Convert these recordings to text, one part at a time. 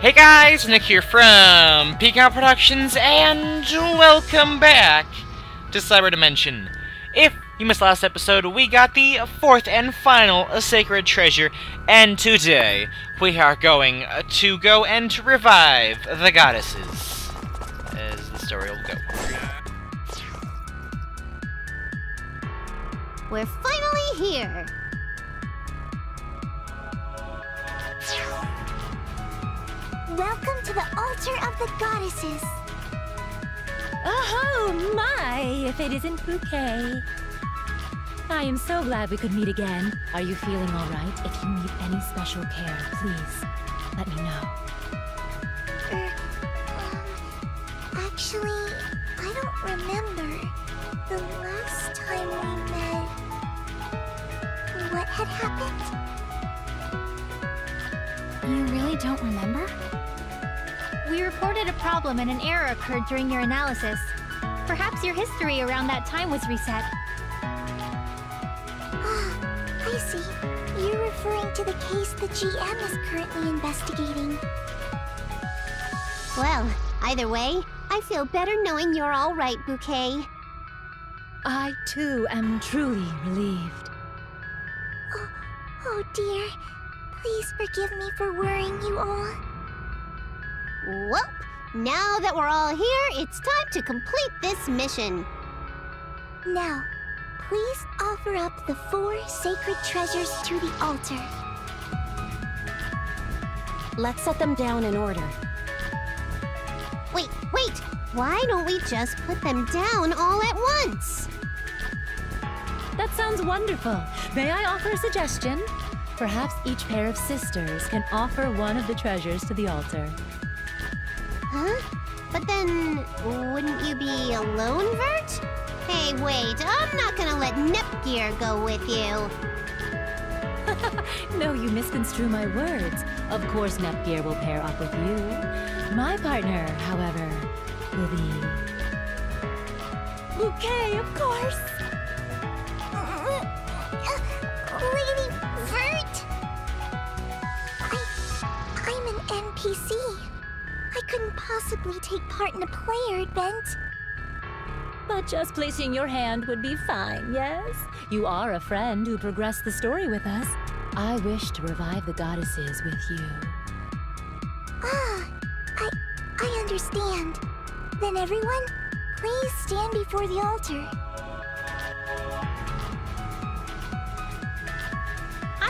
Hey guys, Nick here from Pecan Productions, and welcome back to Cyber Dimension. If you missed last episode, we got the fourth and final Sacred Treasure, and today we are going to go and revive the goddesses, as the story will go. We're finally here. Welcome to the altar of the goddesses. Oh my, if it isn't Bouquet. I am so glad we could meet again. Are you feeling alright? If you need any special care, please let me know. Er, um, actually, I don't remember the last time we met. What had happened? You really don't remember? We reported a problem and an error occurred during your analysis. Perhaps your history around that time was reset. Ah, I see. You're referring to the case the GM is currently investigating. Well, either way, I feel better knowing you're all right, Bouquet. I too am truly relieved. Oh, oh dear. Please forgive me for worrying you all. Well, now that we're all here, it's time to complete this mission. Now, please offer up the four sacred treasures to the altar. Let's set them down in order. Wait, wait! Why don't we just put them down all at once? That sounds wonderful. May I offer a suggestion? Perhaps each pair of sisters can offer one of the treasures to the altar. Huh? But then, wouldn't you be alone, Vert? Hey, wait, I'm not gonna let Nepgear go with you. no, you misconstrue my words. Of course Nepgear will pair up with you. My partner, however, will be... Bouquet, of course! Couldn't possibly take part in a player event. But just placing your hand would be fine, yes? You are a friend who progressed the story with us. I wish to revive the goddesses with you. Ah, I... I understand. Then everyone, please stand before the altar.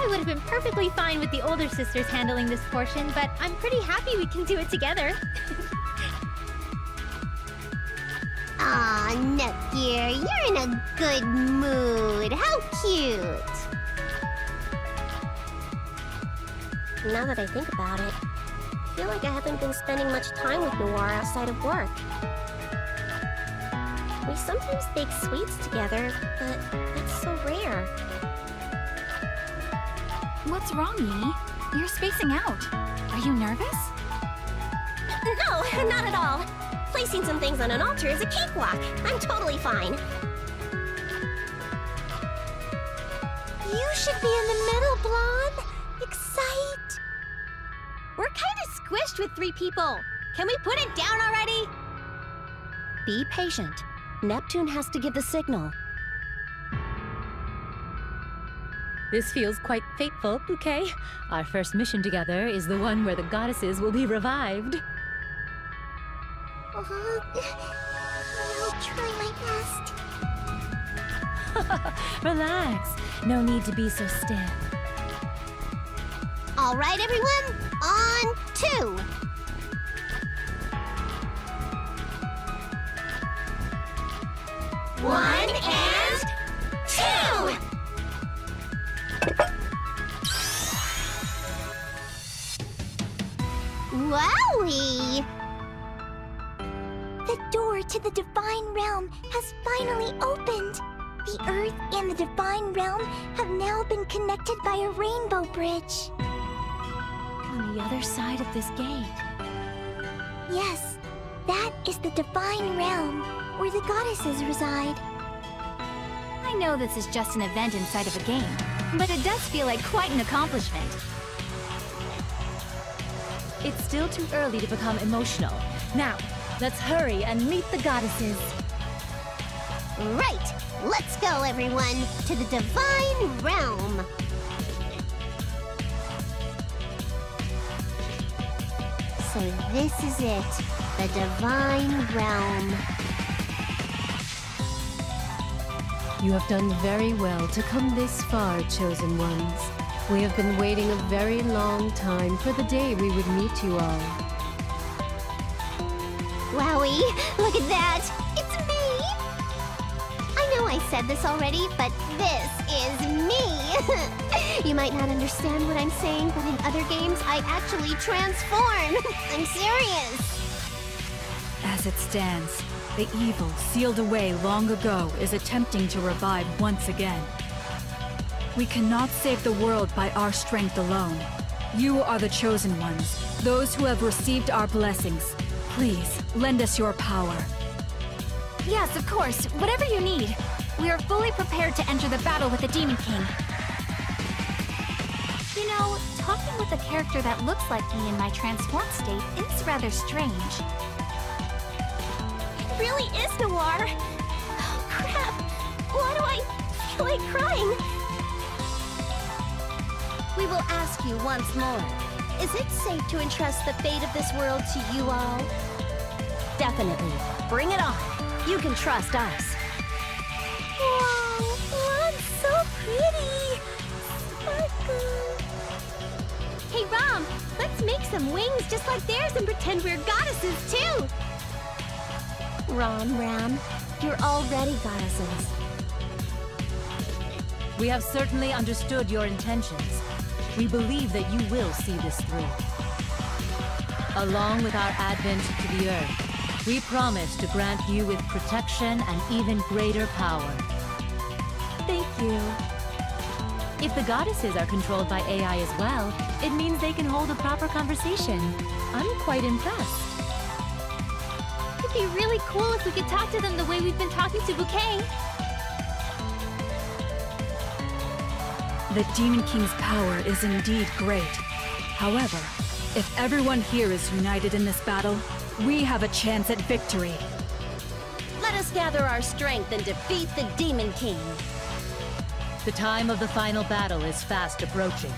I would have been perfectly fine with the older sisters handling this portion, but I'm pretty happy we can do it together. Aw, Nepgear, you're in a good mood. How cute. Now that I think about it, I feel like I haven't been spending much time with Noir outside of work. We sometimes bake sweets together, but that's so rare. What's wrong, Uni? You're spacing out. Are you nervous? No, not at all. Placing some things on an altar is a cakewalk. I'm totally fine. You should be in the middle, Blanc. Excite. We're kind of squished with three people. Can we put it down already? Be patient. Neptune has to give the signal. This feels quite fateful, Bouquet. Our first mission together is the one where the goddesses will be revived. Uh, I'll try my best. Relax. No need to be so stiff. All right, everyone. On two. One and Wowie! The door to the Divine Realm has finally opened. The Earth and the Divine Realm have now been connected by a rainbow bridge. On the other side of this gate. Yes, that is the Divine Realm, where the goddesses reside. I know this is just an event inside of a game, but it does feel like quite an accomplishment. It's still too early to become emotional. Now, let's hurry and meet the goddesses. Right! Let's go, everyone, to the Divine Realm! So this is it, the Divine Realm. You have done very well to come this far, Chosen Ones. We have been waiting a very long time for the day we would meet you all. Wowie, look at that! It's me! I know I said this already, but this is me! you might not understand what I'm saying, but in other games, I actually transform! I'm serious! As it stands, the evil sealed away long ago is attempting to revive once again. We cannot save the world by our strength alone. You are the chosen ones, those who have received our blessings. Please, lend us your power. Yes, of course. Whatever you need. We are fully prepared to enter the battle with the Demon King. You know, talking with a character that looks like me in my transformed state is rather strange. It really is Noir! Oh, crap! Why do I feel like crying? We will ask you once more. Is it safe to entrust the fate of this world to you all? Definitely. Bring it on. You can trust us. Wow, Rom's so pretty! Sparkle! Hey, Rom! Let's make some wings just like theirs and pretend we're goddesses, too! Ron, Ram, you're already goddesses. We have certainly understood your intentions. We believe that you will see this through. Along with our advent to the Earth, we promise to grant you with protection and even greater power. Thank you. If the goddesses are controlled by AI as well, it means they can hold a proper conversation. I'm quite impressed. It'd be really cool if we could talk to them the way we've been talking to Bouquet. The Demon King's power is indeed great. However, if everyone here is united in this battle, we have a chance at victory. Let us gather our strength and defeat the Demon King. The time of the final battle is fast approaching.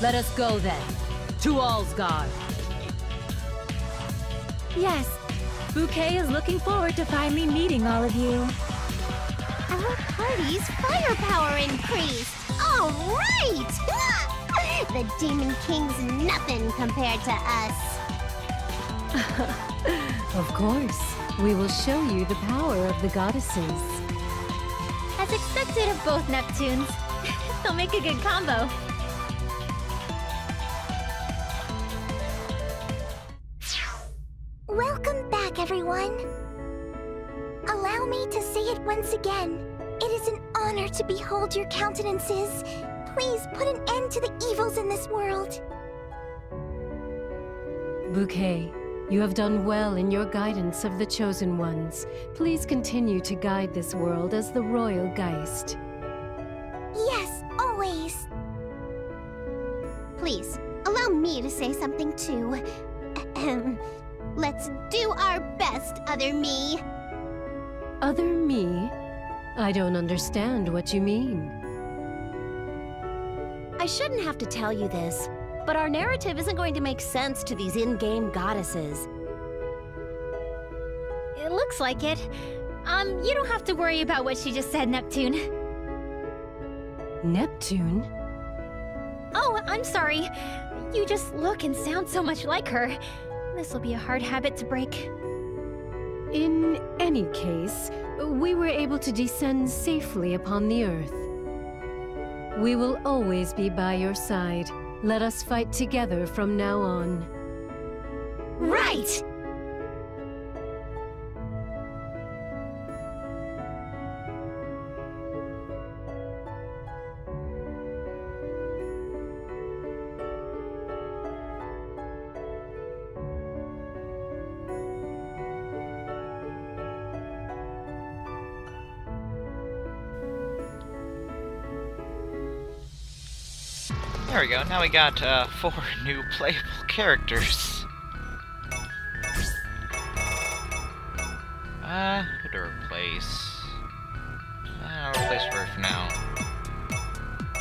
Let us go then, to Allsgard. Yes, Bouquet is looking forward to finally meeting all of you. Our party's firepower increased! All right! the Demon King's nothing compared to us. Of course, we will show you the power of the goddesses. as expected of both Neptunes. They'll make a good combo. Honor to behold your countenances. Please put an end to the evils in this world. Bouquet, you have done well in your guidance of the Chosen Ones. Please continue to guide this world as the Royal Geist. Yes, always. Please, allow me to say something too. Ahem. Let's do our best, other me. Other me? I don't understand what you mean. I shouldn't have to tell you this, but our narrative isn't going to make sense to these in-game goddesses. It looks like it. Um, you don't have to worry about what she just said, Neptune. Neptune? Oh, I'm sorry. You just look and sound so much like her. This will be a hard habit to break. In any case, we were able to descend safely upon the Earth. We will always be by your side. Let us fight together from now on. Right! Now we got uh, four new playable characters. Uh, who to replace? Uh, I'll replace Vert for now.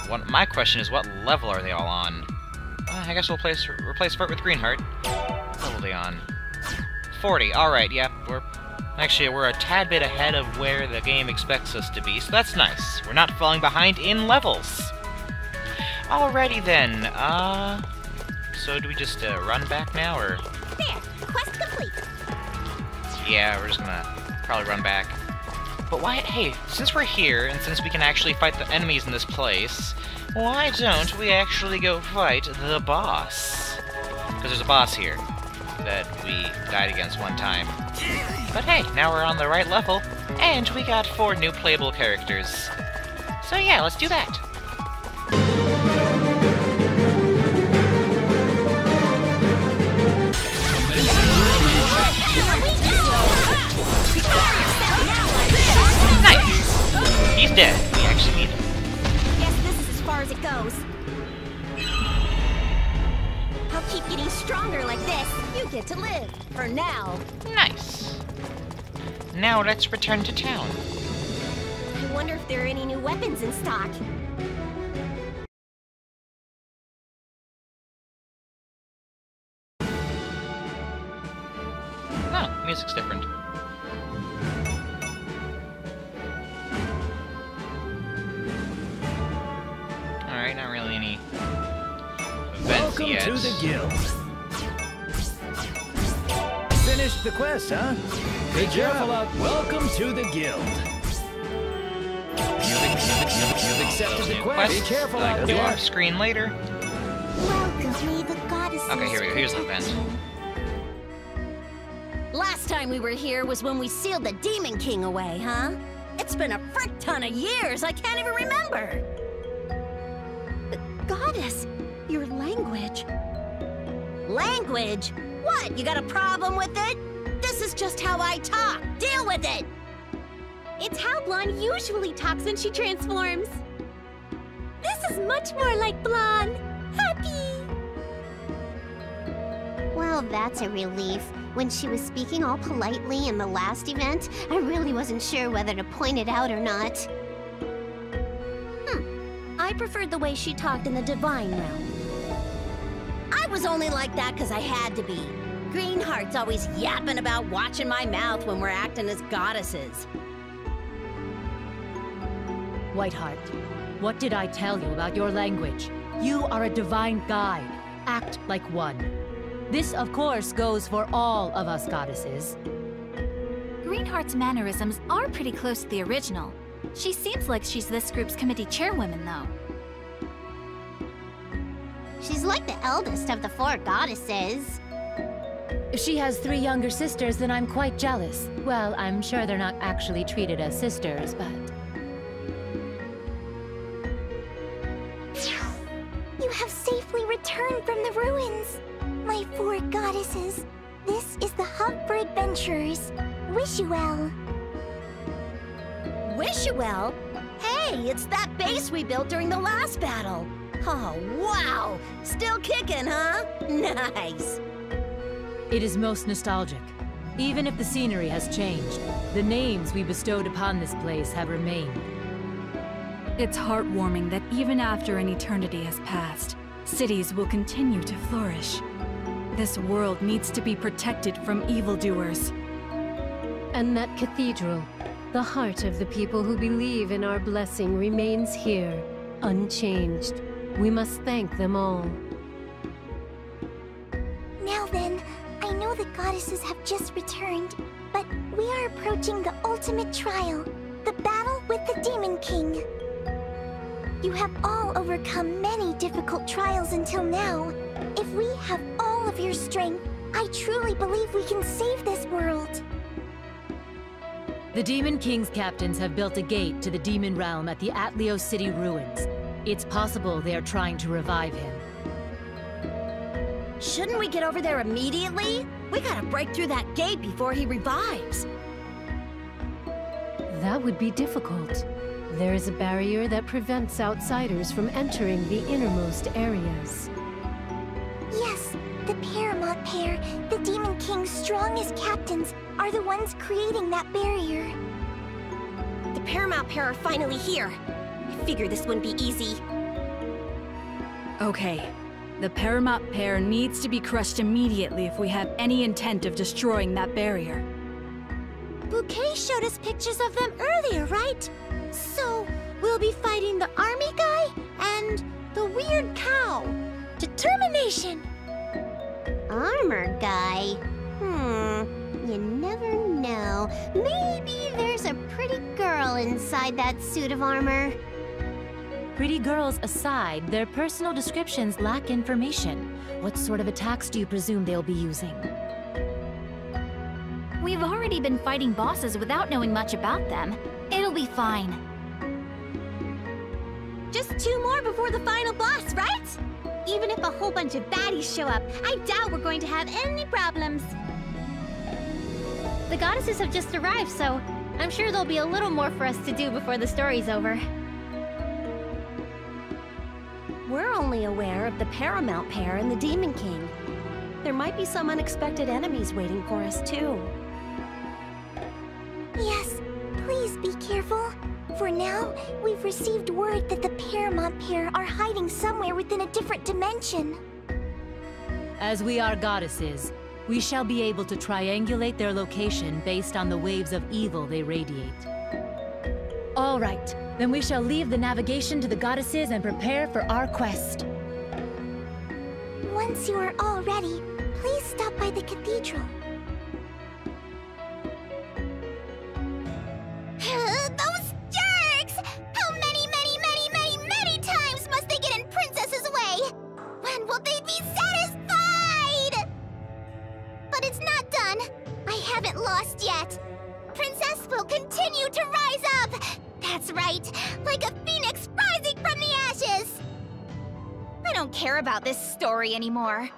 What, my question is, what level are they all on? Uh, I guess we'll place, replace Vert with Greenheart. What level they on? 40. Alright, yep, yeah, we're... Actually, we're a tad bit ahead of where the game expects us to be, so that's nice. We're not falling behind in levels. Alrighty then, uh... So do we just uh, run back now, or...? There! Quest complete! Yeah, we're just gonna probably run back. But why, hey, since we're here, and since we can actually fight the enemies in this place, why don't we actually go fight the boss? Because there's a boss here that we died against one time. But hey, now we're on the right level, and we got four new playable characters. So yeah, let's do that. Dead. We actually need him. Guess this is as far as it goes. I'll keep getting stronger like this. You get to live. For now. Nice. Now let's return to town. I wonder if there are any new weapons in stock. Screen later. Welcome me, the goddesses. Okay, here we go. Here's the event. Last time we were here was when we sealed the Demon King away, huh? It's been a frick ton of years. I can't even remember. Goddess, your language. Language? What? You got a problem with it? This is just how I talk. Deal with it. It's how Blanc usually talks when she transforms. This is much more like Blanc. Happy! Well, that's a relief. When she was speaking all politely in the last event, I really wasn't sure whether to point it out or not. Hmm. I preferred the way she talked in the Divine Realm. I was only like that because I had to be. Greenheart's always yapping about watching my mouth when we're acting as goddesses. Whiteheart, what did I tell you about your language? You are a divine guide. Act like one. This, of course, goes for all of us goddesses. Greenheart's mannerisms are pretty close to the original. She seems like she's this group's committee chairwoman, though. She's like the eldest of the four goddesses. If she has three younger sisters, then I'm quite jealous. Well, I'm sure they're not actually treated as sisters, but... the ruins. My four goddesses. This is the hub for adventurers. Wish you well. Wish you well? Hey, it's that base we built during the last battle. Oh, wow! Still kicking, huh? Nice. It is most nostalgic. Even if the scenery has changed, the names we bestowed upon this place have remained. It's heartwarming that even after an eternity has passed, cities will continue to flourish. This world needs to be protected from evildoers. And that cathedral, the heart of the people who believe in our blessing, remains here, unchanged. We must thank them all. Now then, I know the goddesses have just returned, but we are approaching the ultimate trial the battle with the Demon King. You have all overcome many difficult trials until now. If we have all of your strength, I truly believe we can save this world. The Demon King's captains have built a gate to the Demon Realm at the Atleo City ruins. It's possible they are trying to revive him. Shouldn't we get over there immediately? We gotta break through that gate before he revives. That would be difficult. There is a barrier that prevents outsiders from entering the innermost areas. Yes, the Paramount pair, the Demon King's strongest captains, are the ones creating that barrier. The Paramount pair are finally here. I figured this wouldn't be easy. Okay. The Paramount pair needs to be crushed immediately if we have any intent of destroying that barrier. Bouquet showed us pictures of them earlier, right? So, we'll be fighting the army guy and the weird cow. Determination! Armor guy? Hmm, you never know. Maybe there's a pretty girl inside that suit of armor. Pretty girls aside, their personal descriptions lack information. What sort of attacks do you presume they'll be using? We've already been fighting bosses without knowing much about them. It'll be fine. Just two more before the final boss, right? Even if a whole bunch of baddies show up, I doubt we're going to have any problems. The goddesses have just arrived, so I'm sure there'll be a little more for us to do before the story's over. We're only aware of the Paramount pair and the Demon King. There might be some unexpected enemies waiting for us, too. Yes, be careful. For now, we've received word that the Paramount pair are hiding somewhere within a different dimension. As we are goddesses, we shall be able to triangulate their location based on the waves of evil they radiate. All right, then we shall leave the navigation to the goddesses and prepare for our quest. Once you are all ready, please stop by the cathedral. About this story anymore.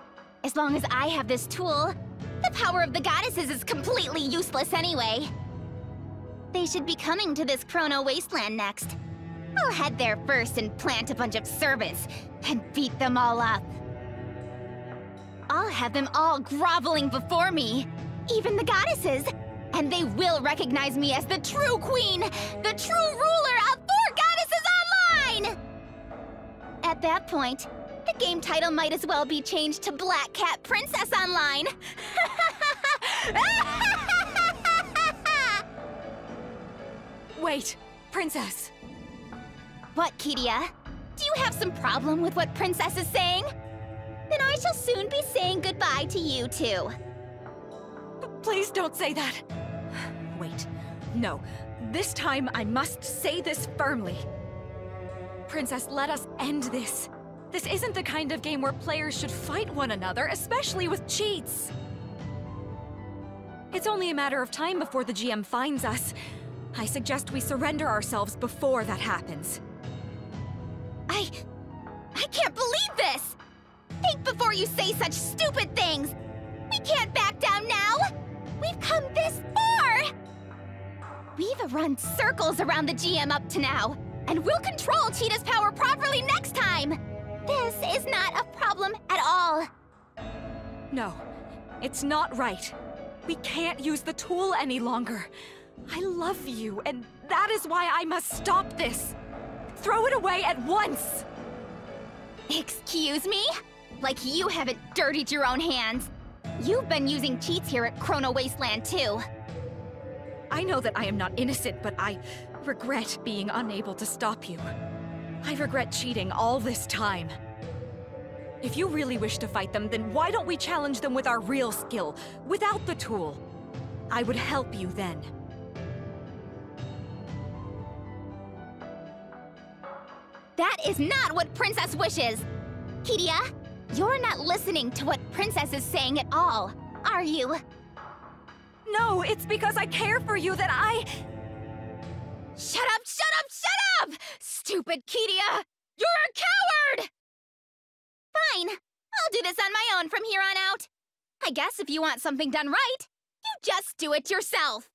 As long as I have this tool, the power of the goddesses is completely useless anyway. They should be coming to this Chrono Wasteland next. I'll head there first and plant a bunch of servants and beat them all up. I'll have them all groveling before me, even the goddesses, and they will recognize me as the true queen, the true ruler of Four Goddesses Online! At that point, game title might as well be changed to Black Cat Princess Online. Wait, Princess! What, Kidia? Do you have some problem with what Princess is saying? Then I shall soon be saying goodbye to you too. Please don't say that! Wait, no. This time I must say this firmly. Princess, let us end this. This isn't the kind of game where players should fight one another, especially with cheats. It's only a matter of time before the GM finds us. I suggest we surrender ourselves before that happens. I... I can't believe this! Think before you say such stupid things! We can't back down now! We've come this far! We've run circles around the GM up to now, and we'll control Cheetah's power properly next time! This is not a problem at all. No, it's not right. We can't use the tool any longer. I love you, and that is why I must stop this. Throw it away at once! Excuse me? Like you haven't dirtied your own hands. You've been using cheats here at Chrono Wasteland too. I know that I am not innocent, but I regret being unable to stop you. I regret cheating all this time. If you really wish to fight them, then why don't we challenge them with our real skill, without the tool? I would help you then. That is not what Princess wishes! Kidia, you're not listening to what Princess is saying at all, are you? No, it's because I care for you that I... Shut up, shut up, shut up! Stupid Kedia! You're a coward! Fine. I'll do this on my own from here on out. I guess if you want something done right, you just do it yourself.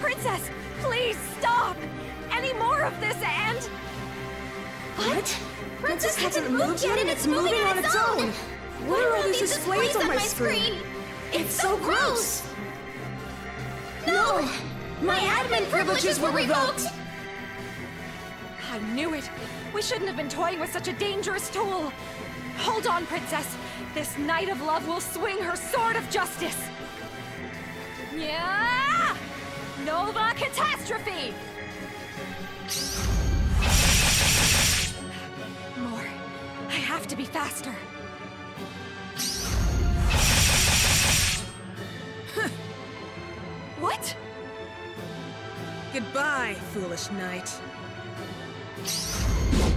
Princess, please stop! Any more of this and... What? what? It yet, and it's moving on its own. What are all these displays on my screen? It's so gross! No! My admin privileges were revoked! I knew it! We shouldn't have been toying with such a dangerous tool! Hold on, Princess! This Knight of Love will swing her sword of justice! Yeah! Nova Catastrophe! More. I have to be faster. what? Goodbye, foolish knight.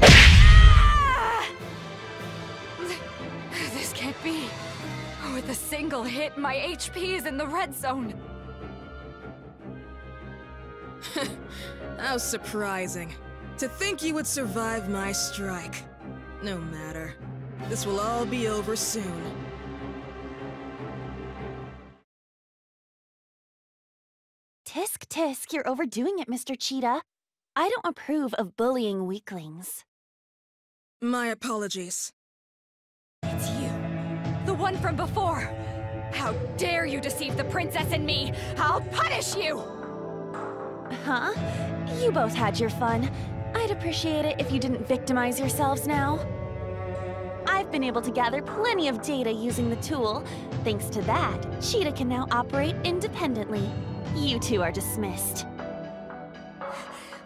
Ah! This can't be. With a single hit, my HP is in the red zone. How surprising. To think you would survive my strike. No matter. This will all be over soon. Tisk tisk, you're overdoing it, Mr. Cheetah. I don't approve of bullying weaklings. My apologies. It's you. The one from before. How dare you deceive the princess and me! I'll punish you! Huh? You both had your fun. I'd appreciate it if you didn't victimize yourselves now. I've been able to gather plenty of data using the tool. Thanks to that, Cheetah can now operate independently. You two are dismissed.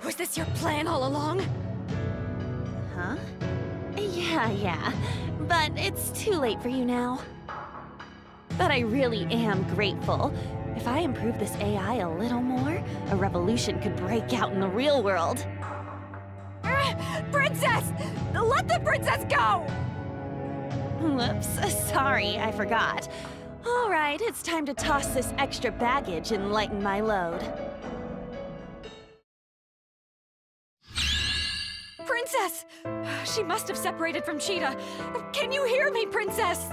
Was this your plan all along? Huh? Yeah, yeah. But it's too late for you now. But I really am grateful. If I improve this AI a little more, a revolution could break out in the real world. Princess! Let the princess go! Whoops, sorry, I forgot. All right, it's time to toss this extra baggage and lighten my load. Princess! She must have separated from Cheetah. Can you hear me, Princess?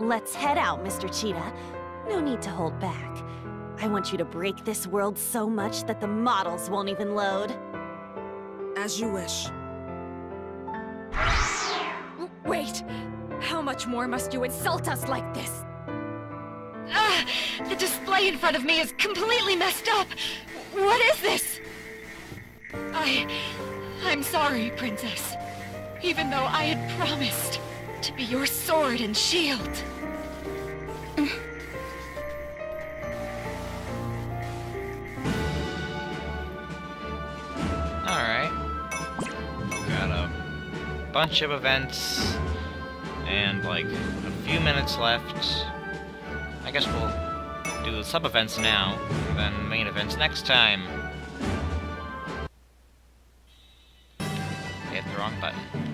Let's head out, Mr. Cheetah. No need to hold back. I want you to break this world so much that the models won't even load. As you wish. Wait! How much more must you insult us like this? Ah! The display in front of me is completely messed up! What is this? I... I'm sorry, Princess. Even though I had promised to be your sword and shield. Bunch of events and like a few minutes left. I guess we'll do the sub-events now, then main events next time. Hit the wrong button.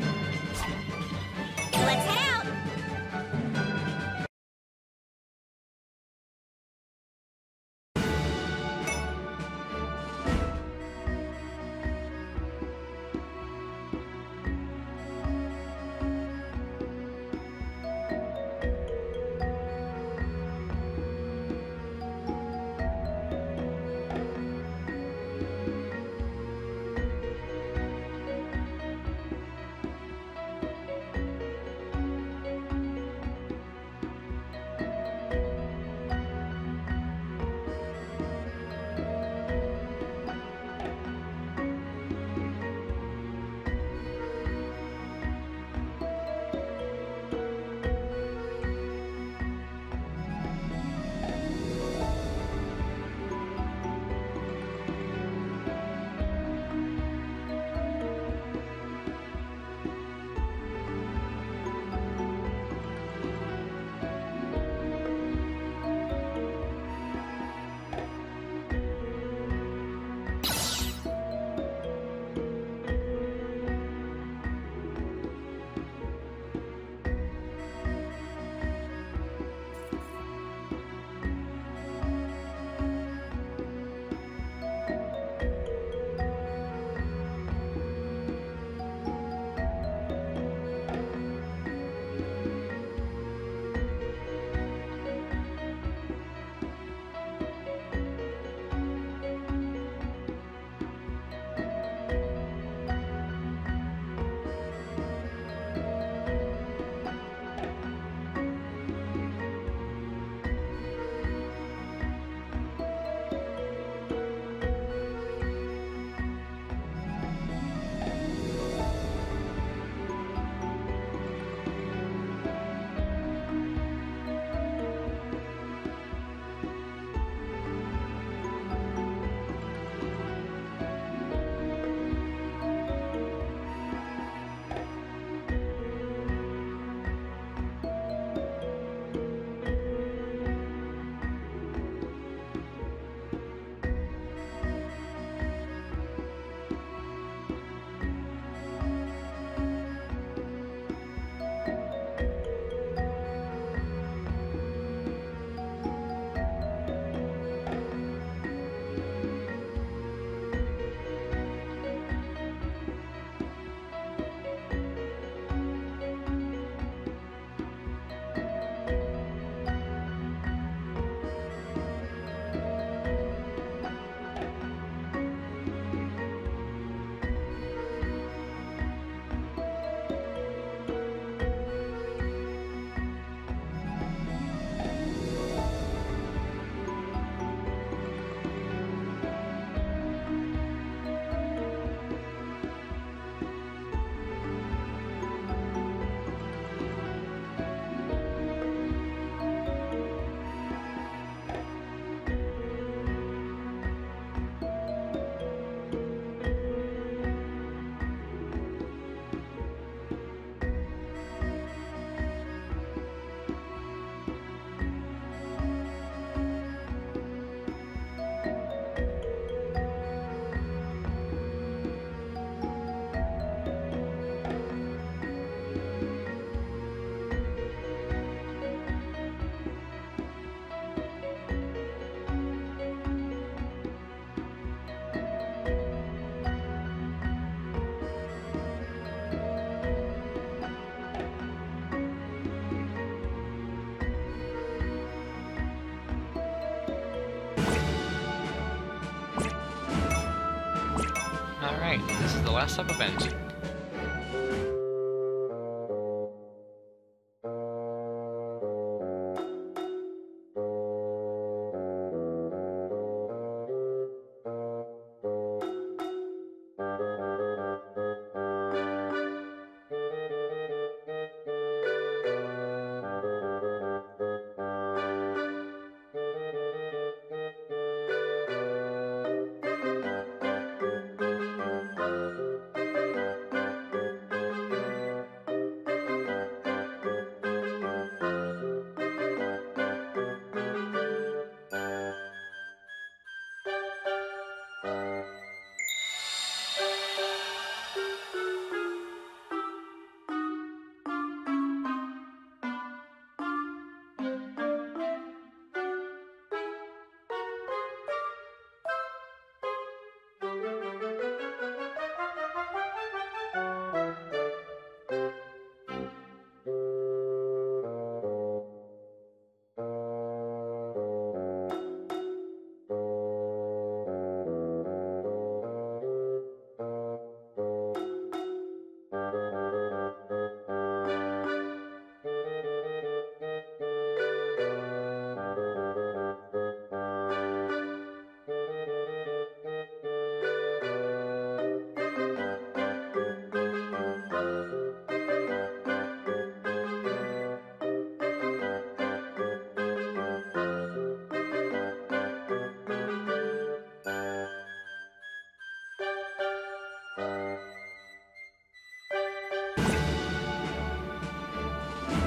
Last sub event.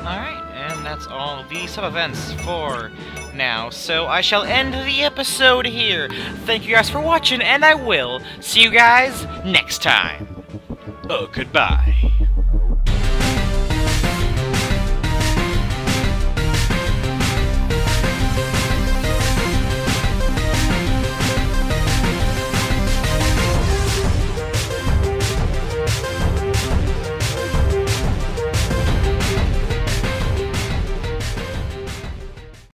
Alright, and that's all the sub-events for now. So I shall end the episode here. Thank you guys for watching, and I will see you guys next time. Oh, goodbye.